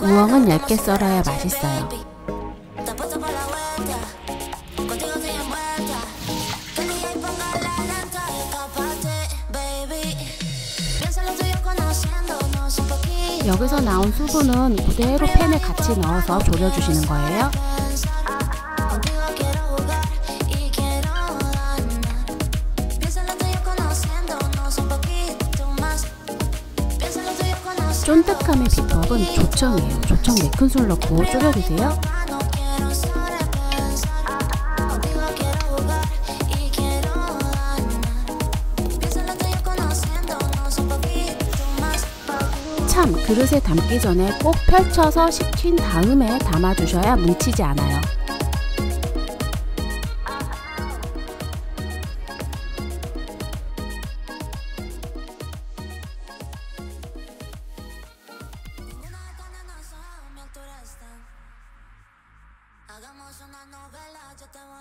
우엉은 얇게 썰어야 맛있어요. 여기서 나온 수분은 그대로 팬에 같이 넣어서 졸여주시는 거예요. 쫀득함의 비법은 조청이에요. 조청 4큰술 넣고 졸여주세요. 참 그릇에 담기 전에 꼭 펼쳐서 식힌 다음에 담아두셔야 뭉치지 않아요. somos una novela, yo te voy